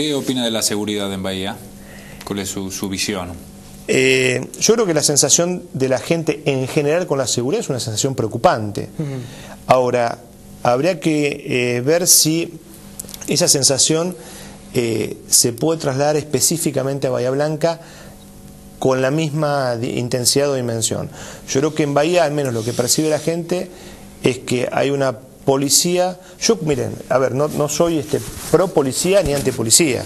¿Qué opina de la seguridad en Bahía? ¿Cuál es su, su visión? Eh, yo creo que la sensación de la gente en general con la seguridad es una sensación preocupante. Ahora, habría que eh, ver si esa sensación eh, se puede trasladar específicamente a Bahía Blanca con la misma intensidad o dimensión. Yo creo que en Bahía, al menos lo que percibe la gente, es que hay una policía. Yo, miren, a ver, no, no soy este, pro policía ni anti policía.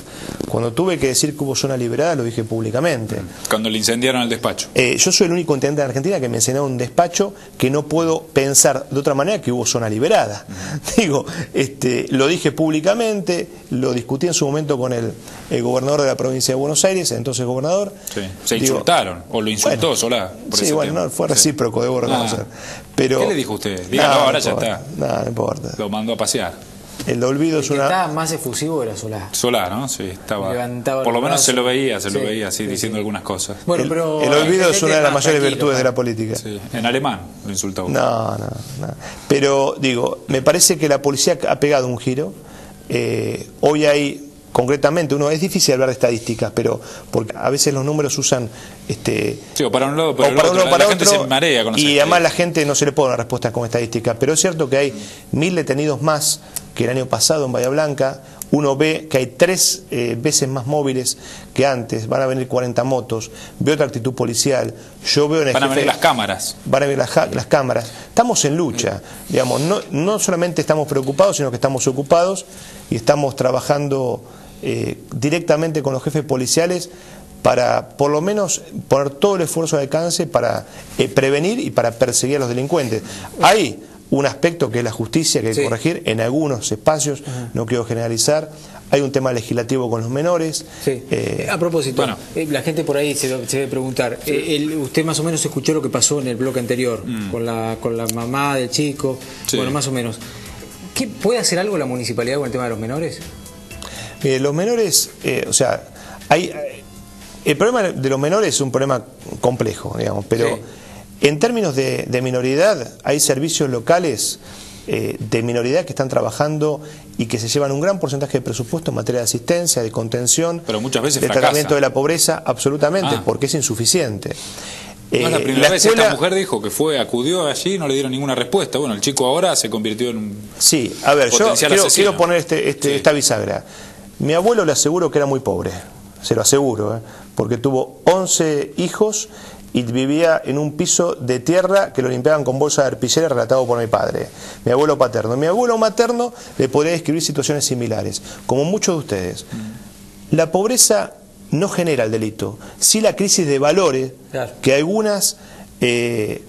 Cuando tuve que decir que hubo zona liberada, lo dije públicamente. Cuando le incendiaron el despacho. Eh, yo soy el único intendente de Argentina que me enseñó un despacho que no puedo pensar de otra manera que hubo zona liberada. Digo, este, lo dije públicamente, lo discutí en su momento con el, el gobernador de la provincia de Buenos Aires, entonces gobernador. Sí. Se Digo, insultaron, o lo insultó bueno, Solá. por Sí, ese bueno, no, fue recíproco, debo reconocer. Ah. Pero, ¿Qué le dijo usted? Dígalo, No, ahora no ya está. No importa. Lo mandó a pasear. El olvido El es que una. estaba más efusivo era Solá. Solá, ¿no? Sí, estaba. Levantaba por lo menos se lo veía, se lo veía así, sí, diciendo sí. algunas cosas. Bueno, el, pero el olvido es una de las mayores virtudes de la política. Sí, En alemán lo insultó. No, no, no. Pero digo, me parece que la policía ha pegado un giro. Eh, hoy hay, concretamente, uno es difícil hablar de estadísticas, pero porque a veces los números usan este, Sí, o para un lado, para otro. uno La- gente se marea con y además la gente no se le dar una respuesta con estadísticas, pero es cierto que hay mil detenidos más que el año pasado en Bahía Blanca, uno ve que hay tres eh, veces más móviles que antes, van a venir 40 motos, veo otra actitud policial, yo veo en el Van a venir las cámaras. van a ver las, las cámaras. Estamos en lucha, digamos, no, no solamente estamos preocupados, sino que estamos ocupados y estamos trabajando eh, directamente con los jefes policiales para por lo menos poner todo el esfuerzo de alcance para eh, prevenir y para perseguir a los delincuentes. Hay un aspecto que es la justicia que hay que Sí. corregir en algunos espacios, no quiero generalizar. Hay un tema legislativo con los menores. Sí. Eh, a propósito, bueno. eh, la gente por ahí se, se debe preguntar, eh, el- usted más o menos escuchó lo que pasó en el bloque anterior, con, la, con la mamá del chico, Sí. bueno, más o menos. ¿Qué, ¿Puede hacer algo la municipalidad con el tema de los menores? Mire, los menores, eh, o sea, hay, eh, el problema de los menores es un problema complejo, digamos, pero Sí. en términos de, de minoridad hay servicios locales eh, de minoridad que están trabajando y que se llevan un gran porcentaje de presupuesto en materia de asistencia, de contención, Pero muchas veces de fracasa. tratamiento de la pobreza, absolutamente, Ah. porque es insuficiente. No es la Eh, primera vez esta escuela- mujer dijo que fue, acudió allí y no le dieron ninguna respuesta. Bueno, el chico ahora se convirtió en un... Sí, a ver, yo quiero, poner este, este- Sí. esta bisagra. Mi abuelo le aseguro que era muy pobre, se lo aseguro, ¿eh? porque tuvo 11 hijos y vivía en un piso de tierra que lo limpiaban con bolsa de arpillera relatado por mi padre, mi abuelo paterno. Mi abuelo materno le podría describir situaciones similares, como muchos de ustedes. La pobreza no genera el delito, sí la crisis de valores Claro. que algunas eh,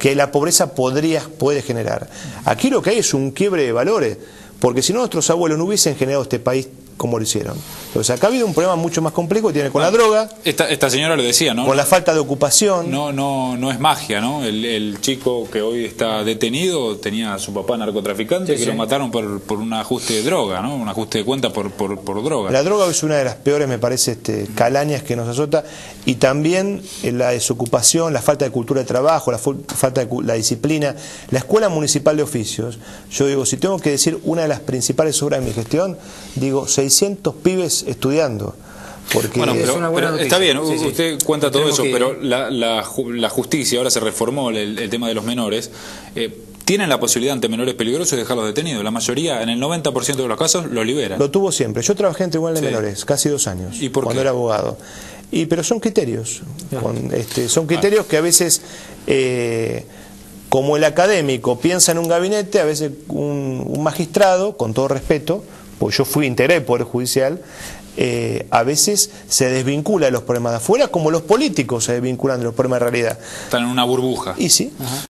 que la pobreza podría puede generar. Aquí lo que hay es un quiebre de valores, porque si no nuestros abuelos no hubiesen generado este país como lo hicieron. Entonces acá ha habido un problema mucho más complejo que tiene con la droga, Esta, esta señora lo decía, ¿no? con la falta de ocupación. No, no, no es magia, ¿no? El, el chico que hoy está detenido tenía a su papá narcotraficante Sí, que sí. lo mataron por, por un ajuste de droga, ¿no? Un ajuste de cuenta por, por, por droga. La droga es una de las peores, me parece, este, calañas que nos azota y también eh, la desocupación, la falta de cultura de trabajo, la falta de la disciplina. La Escuela Municipal de Oficios, yo digo, si tengo que decir una de las principales obras de mi gestión, digo 600 pibes estudiando. Porque Bueno, Es pero, una buena pero está bien, Sí, sí. usted cuenta todo Tenemos eso, que- pero la, la, ju- la justicia, ahora se reformó el, el tema de los menores, eh, tienen la posibilidad ante menores peligrosos de dejarlos detenidos. La mayoría, en el 90% de los casos, los liberan. Lo tuvo siempre. Yo trabajé en tribunal de Sí. menores, casi dos años, ¿Y por cuando qué? era abogado. Y, pero son criterios. Con, este, son criterios que a veces, eh, como el académico piensa en un gabinete, a veces un, un magistrado, con todo respeto, pues yo fui integré el Poder Judicial, eh, a veces se desvincula de los problemas de afuera, como los políticos se desvinculan de los problemas de realidad. Están en una burbuja. Y sí,